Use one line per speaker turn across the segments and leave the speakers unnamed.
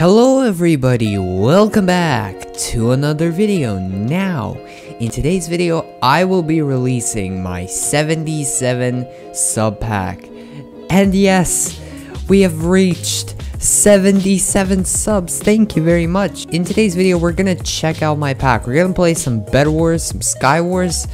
Hello everybody, welcome back to another video. Now, in today's video, I will be releasing my 77 sub pack. And yes, we have reached 77 subs, thank you very much. In today's video, we're gonna check out my pack. We're gonna play some Bed Wars, some Sky Wars,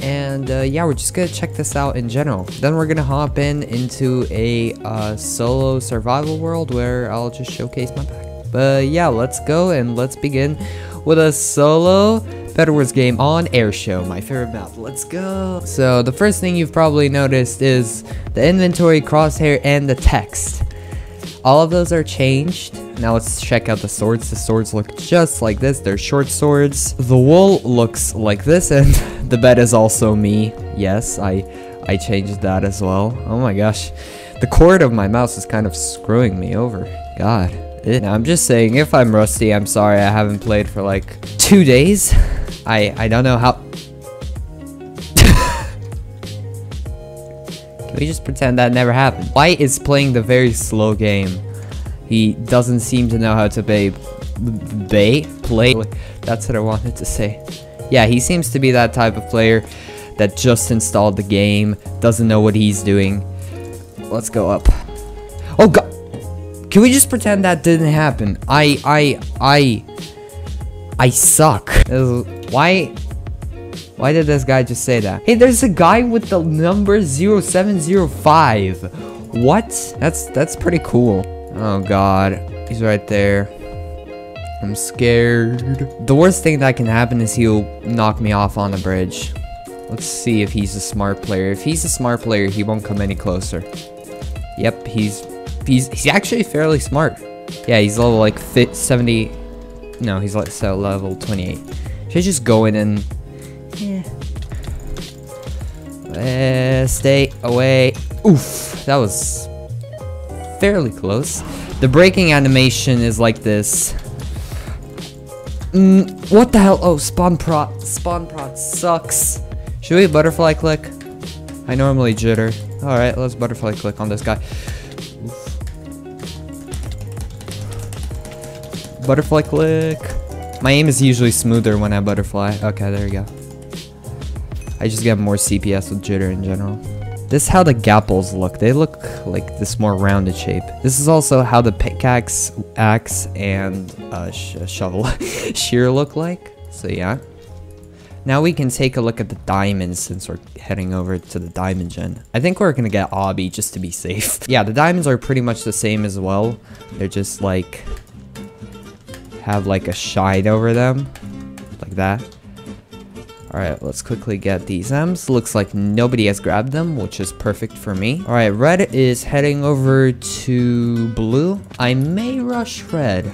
and uh, yeah we're just gonna check this out in general then we're gonna hop in into a uh, solo survival world where I'll just showcase my pack but yeah let's go and let's begin with a solo Bed Wars game on Airshow, my favorite map. Let's go. So the first thing you've probably noticed is the inventory, crosshair, and the text. All of those are changed. Now let's check out the swords. The swords look just like this. They're short swords. The wool looks like this and the bed is also me. Yes, I I changed that as well. Oh my gosh. The cord of my mouse is kind of screwing me over. God. Now, I'm just saying, if I'm rusty, I'm sorry. I haven't played for like two days. I, I don't know how... Can we just pretend that never happened? Why is playing the very slow game. He doesn't seem to know how to play... Bay? Play? That's what I wanted to say. Yeah, he seems to be that type of player that just installed the game, doesn't know what he's doing. Let's go up. Oh god! Can we just pretend that didn't happen? I, I, I, I suck. Why, why did this guy just say that? Hey, there's a guy with the number 0705. What? That's, that's pretty cool. Oh god, he's right there. I'm scared. The worst thing that can happen is he'll knock me off on the bridge. Let's see if he's a smart player. If he's a smart player, he won't come any closer. Yep, he's he's he's actually fairly smart. Yeah, he's level like fit 70. No, he's like so level 28. Should I just go in and yeah. Uh, stay away. Oof, that was fairly close. The breaking animation is like this. Mm, what the hell? Oh, spawn prot. Spawn prot sucks. Should we butterfly click? I normally jitter. Alright, let's butterfly click on this guy. Butterfly click. My aim is usually smoother when I butterfly. Okay, there we go. I just get more CPS with jitter in general. This is how the gapples look. They look like this more rounded shape. This is also how the pickaxe, axe, and uh, sh shovel shear look like. So yeah. Now we can take a look at the diamonds since we're heading over to the diamond gen. I think we're gonna get obby just to be safe. yeah, the diamonds are pretty much the same as well. They're just like, have like a shine over them, like that. Alright, let's quickly get these M's. Looks like nobody has grabbed them, which is perfect for me. Alright, red is heading over to blue. I may rush red.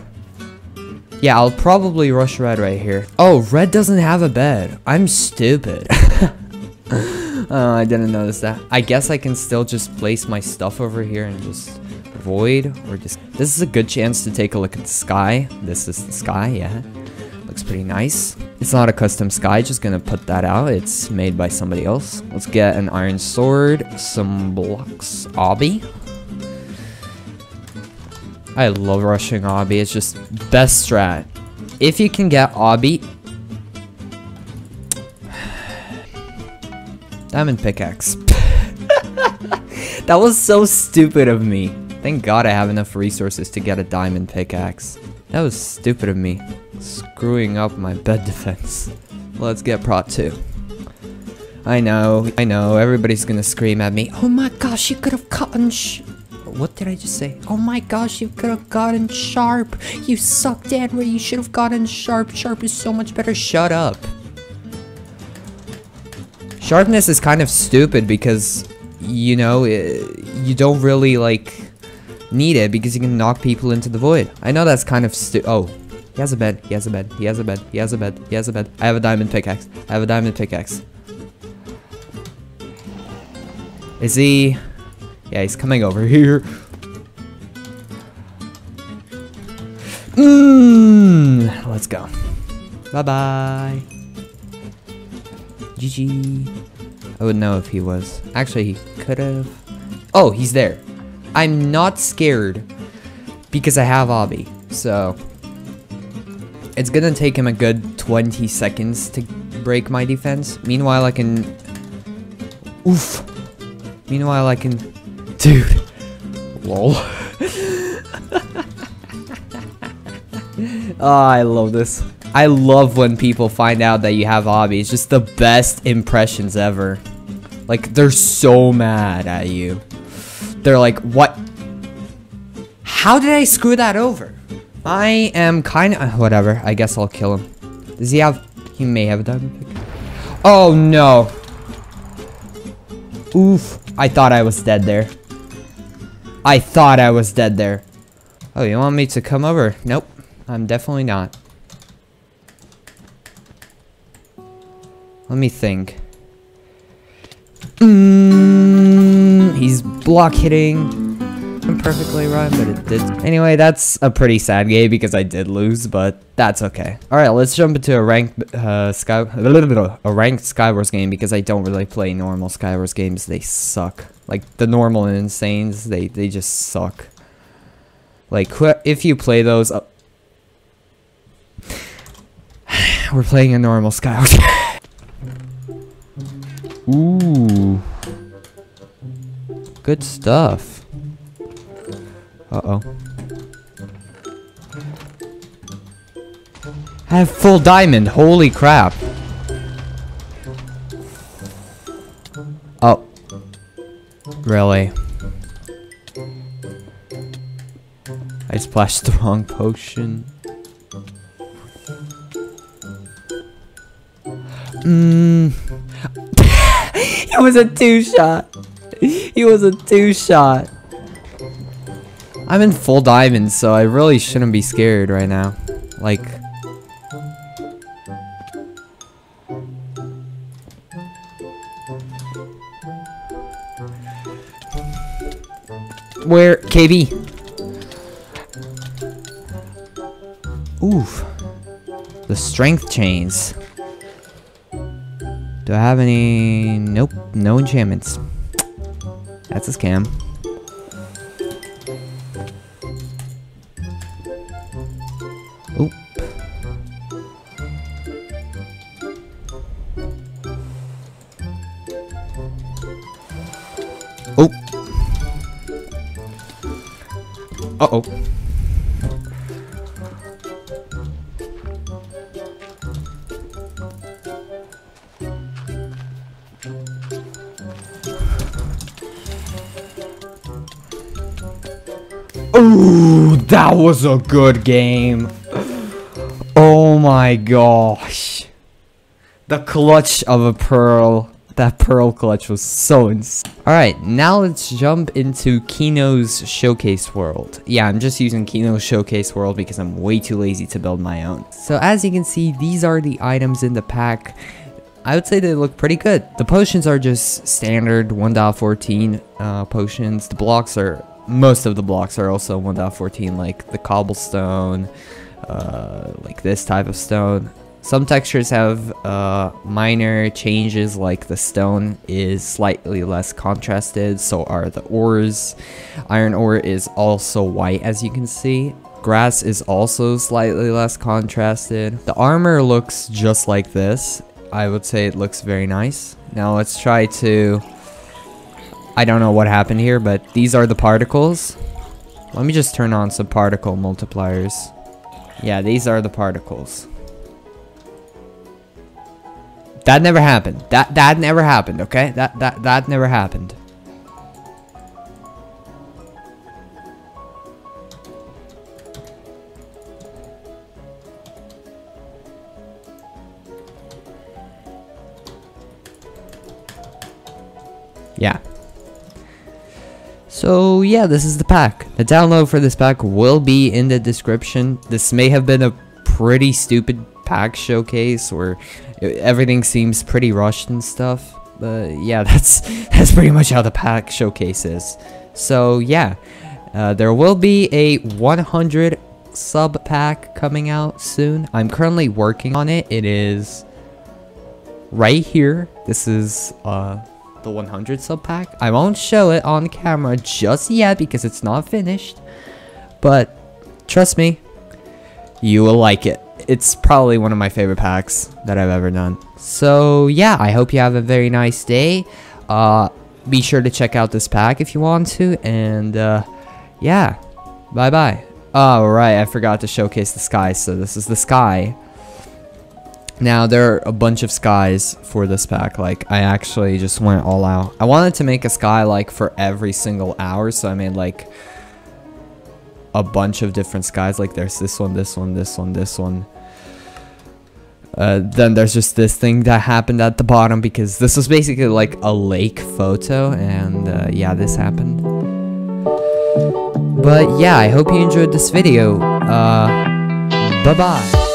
Yeah, I'll probably rush red right here. Oh, red doesn't have a bed. I'm stupid. oh, I didn't notice that. I guess I can still just place my stuff over here and just void or just... This is a good chance to take a look at the sky. This is the sky, yeah. Looks pretty nice. It's not a custom sky, just gonna put that out. It's made by somebody else. Let's get an iron sword, some blocks, obby. I love rushing Obby. It's just best strat. If you can get Obby... Diamond pickaxe. that was so stupid of me. Thank god I have enough resources to get a diamond pickaxe. That was stupid of me. Screwing up my bed defense. Let's get prot 2. I know, I know, everybody's gonna scream at me. Oh my gosh, you could have gotten what did I just say? Oh my gosh, you could have gotten sharp. You suck, Danrey. You should have gotten sharp. Sharp is so much better. Shut up. Sharpness is kind of stupid because, you know, you don't really, like, need it because you can knock people into the void. I know that's kind of stu- Oh. He has a bed. He has a bed. He has a bed. He has a bed. He has a bed. I have a diamond pickaxe. I have a diamond pickaxe. Is he... Yeah, he's coming over here. Mmm. Let's go. Bye-bye. GG. I would know if he was. Actually, he could have. Oh, he's there. I'm not scared because I have Obby. So it's gonna take him a good 20 seconds to break my defense. Meanwhile, I can. Oof. Meanwhile, I can. Dude. Lol. oh, I love this. I love when people find out that you have hobbies. Just the best impressions ever. Like, they're so mad at you. They're like, what? How did I screw that over? I am kind of... Uh, whatever. I guess I'll kill him. Does he have... He may have a diamond pick. Oh, no. Oof. I thought I was dead there. I thought I was dead there. Oh, you want me to come over? Nope. I'm definitely not. Let me think. Mm, he's block hitting perfectly right, but it did. Anyway, that's a pretty sad game because I did lose, but that's okay. All right, let's jump into a ranked uh, sky a little bit of a ranked Skywars game because I don't really play normal Skywars games. They suck. Like the normal and insanes, they they just suck. Like if you play those. Uh, we're playing a normal Skywars. Ooh. Good stuff. Uh-oh. I have full diamond. Holy crap. Oh. Really? I splashed the wrong potion. Mmm. it was a two-shot. He was a two-shot. I'm in full diamonds, so I really shouldn't be scared right now. Like... Where? KB? Oof. The strength chains. Do I have any... Nope. No enchantments. That's a scam. Oh. Uh-oh. Ooh, that was a good game. Oh my gosh. The clutch of a pearl. That pearl clutch was so insane. Alright, now let's jump into Kino's Showcase World. Yeah, I'm just using Kino's Showcase World because I'm way too lazy to build my own. So as you can see, these are the items in the pack. I would say they look pretty good. The potions are just standard 1.14 uh, potions. The blocks are, most of the blocks are also 1.14 like the cobblestone, uh, like this type of stone. Some textures have uh, minor changes like the stone is slightly less contrasted, so are the ores. Iron ore is also white as you can see. Grass is also slightly less contrasted. The armor looks just like this. I would say it looks very nice. Now let's try to... I don't know what happened here, but these are the particles. Let me just turn on some particle multipliers. Yeah, these are the particles. That never happened. That that never happened, okay? That that that never happened. Yeah. So yeah, this is the pack. The download for this pack will be in the description. This may have been a pretty stupid pack showcase where everything seems pretty rushed and stuff. But yeah, that's that's pretty much how the pack showcase is. So yeah, uh, there will be a 100 sub pack coming out soon. I'm currently working on it. It is right here. This is uh, the 100 sub pack. I won't show it on camera just yet because it's not finished. But trust me, you will like it. It's probably one of my favorite packs that I've ever done. So yeah, I hope you have a very nice day. Uh, be sure to check out this pack if you want to, and uh, yeah, bye bye. Oh right, I forgot to showcase the sky. So this is the sky. Now, there are a bunch of skies for this pack. Like, I actually just went all out. I wanted to make a sky, like, for every single hour. So I made, like, a bunch of different skies. Like, there's this one, this one, this one, this one. Uh, then there's just this thing that happened at the bottom because this was basically like a lake photo. And, uh, yeah, this happened. But, yeah, I hope you enjoyed this video. Uh, bye-bye.